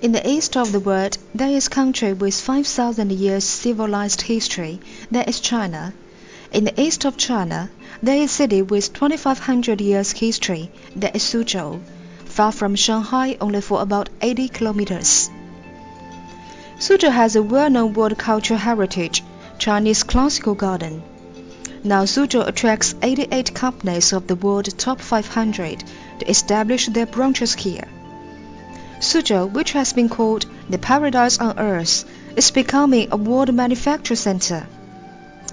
In the east of the world, there is country with 5,000 years civilized history, that is China. In the east of China, there is city with 2,500 years history, that is Suzhou, far from Shanghai only for about 80 kilometers. Suzhou has a well-known world cultural heritage, Chinese classical garden. Now Suzhou attracts 88 companies of the world top 500 to establish their branches here. Suzhou, which has been called the paradise on earth, is becoming a world manufacturing center.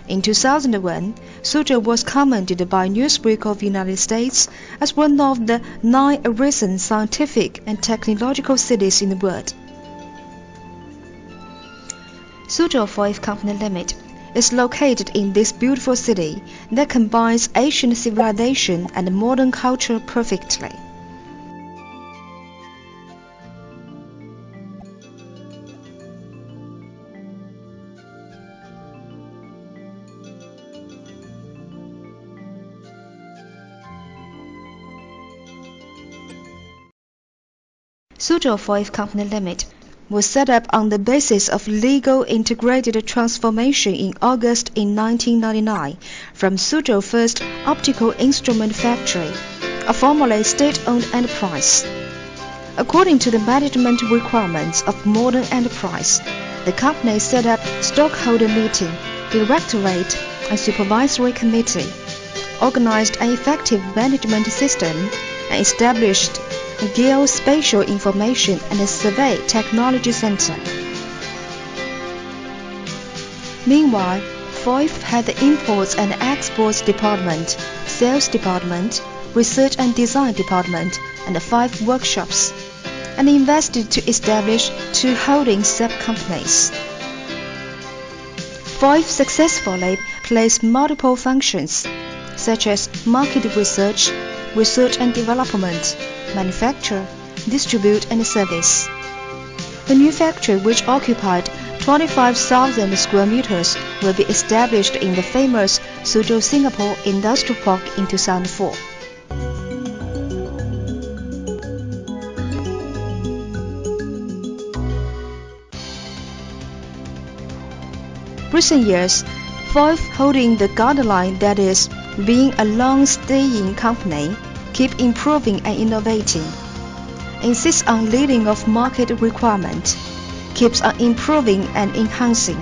In 2001, Suzhou was commented by Newsweek of the United States as one of the nine arisen scientific and technological cities in the world. Suzhou FOIF Company Limit is located in this beautiful city that combines ancient civilization and modern culture perfectly. Suzhou FOIF Company Limit was set up on the basis of legal integrated transformation in August in 1999 from Suzhou First Optical Instrument Factory, a formerly state-owned enterprise. According to the management requirements of modern enterprise, the company set up stockholder meeting, directorate, and supervisory committee, organized an effective management system, and established Geospatial Information and Survey Technology Center. Meanwhile, FOIF had the Imports and Exports Department, Sales Department, Research and Design Department, and five workshops, and invested to establish two holding sub-companies. FOIF successfully plays multiple functions, such as market research, research and development, manufacture, distribute and service. The new factory, which occupied 25,000 square meters, will be established in the famous Suzhou Singapore Industrial Park in 2004. Recent years, FOIF holding the guideline that is, being a long-staying company, keep improving and innovating, insists on leading of market requirement, keeps on improving and enhancing,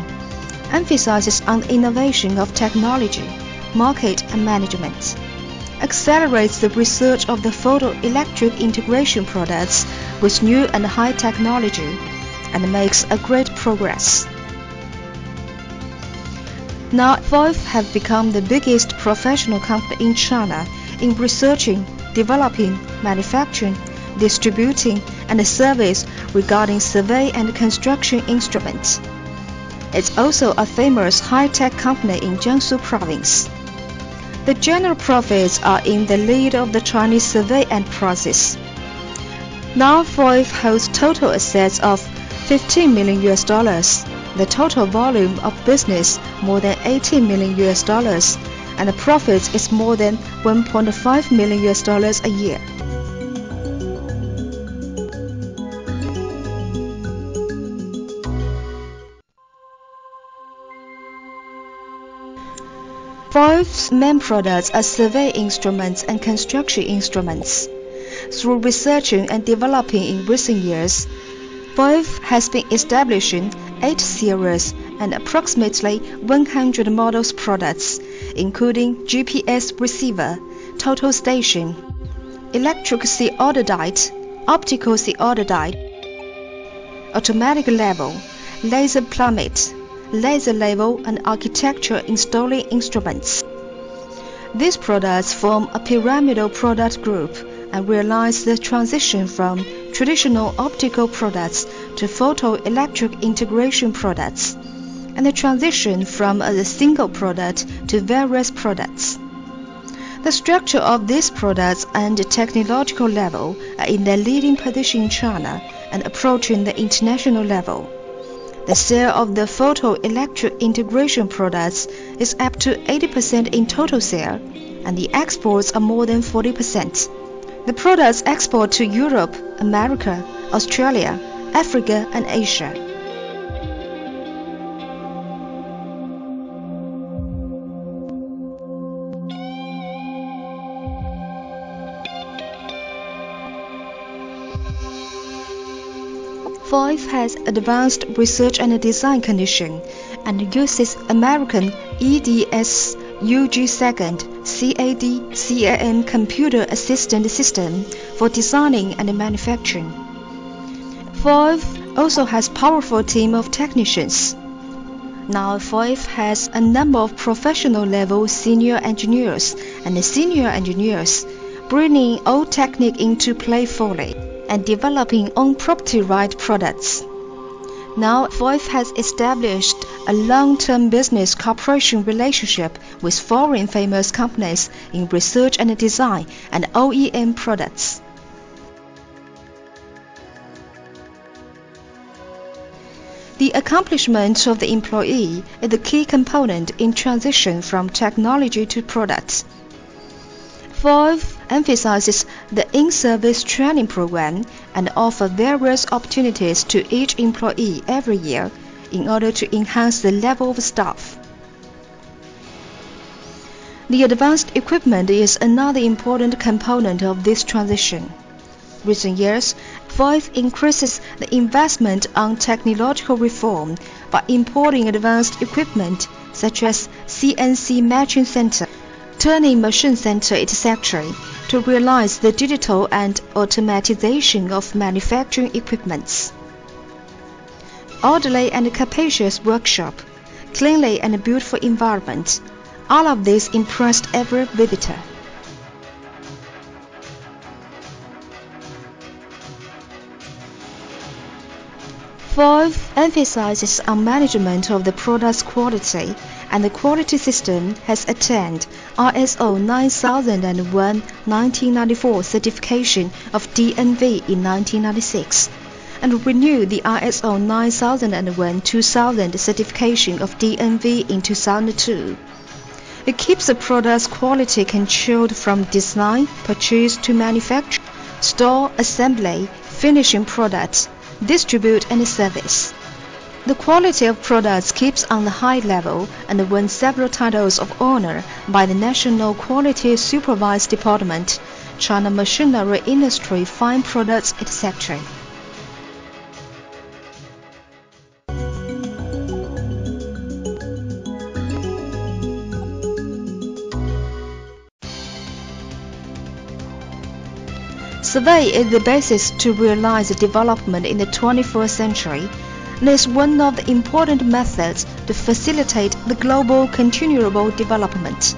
emphasizes on the innovation of technology, market and management, accelerates the research of the photoelectric integration products with new and high technology, and makes a great progress. Now, FOIF have become the biggest professional company in China in researching developing, manufacturing, distributing, and service regarding survey and construction instruments. It's also a famous high-tech company in Jiangsu province. The general profits are in the lead of the Chinese survey and process. Now FOIF holds total assets of 15 million US dollars, the total volume of business more than 18 million US dollars, and the profits is more than 1.5 million US dollars a year. FOIF's main products are survey instruments and construction instruments. Through researching and developing in recent years, FOIF has been establishing 8 series and approximately 100 models products including GPS receiver, total station, electric theodolite, optical theodolite, automatic level, laser plummet, laser level and architecture installing instruments. These products form a pyramidal product group and realize the transition from traditional optical products to photoelectric integration products and the transition from uh, a single product to various products. The structure of these products and technological level are in their leading position in China and approaching the international level. The sale of the photoelectric integration products is up to 80% in total sale, and the exports are more than 40%. The products export to Europe, America, Australia, Africa and Asia. FOIF has advanced research and design condition and uses American EDS UG2 CAD CAM computer assistant system for designing and manufacturing. FOIF also has powerful team of technicians. Now FOIF has a number of professional level senior engineers and senior engineers bringing all technique into play fully and developing own property right products. Now, FOIF has established a long-term business cooperation relationship with foreign famous companies in research and design and OEM products. The accomplishment of the employee is the key component in transition from technology to products. FOIF emphasizes the in-service training program and offer various opportunities to each employee every year in order to enhance the level of staff. The advanced equipment is another important component of this transition. Recent years, FOIF increases the investment on technological reform by importing advanced equipment such as CNC machining center turning machine center, etc., to realize the digital and automatization of manufacturing equipments. Orderly and capacious workshop, cleanly and beautiful environment, all of this impressed every visitor. FOIF emphasizes on management of the product's quality and the quality system has attained ISO 9001-1994 certification of DNV in 1996 and renewed the ISO 9001-2000 certification of DNV in 2002. It keeps the product's quality controlled from design, purchase to manufacture, store, assembly, finishing products, distribute and service. The quality of products keeps on the high level and won several titles of honor by the National Quality Supervised Department, China Machinery Industry Fine Products, etc. Survey is the basis to realize development in the 21st century is one of the important methods to facilitate the global continuable development.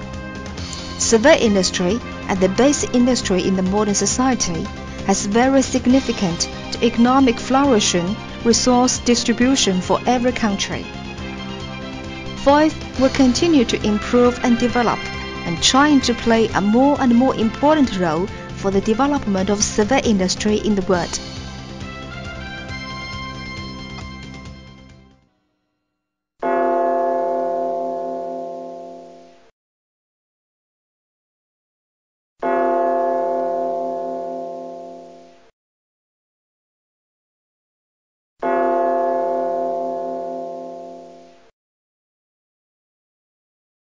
Survey industry, as the basic industry in the modern society, has very significant to economic flourishing, resource distribution for every country. FOIF will continue to improve and develop and trying to play a more and more important role for the development of survey industry in the world.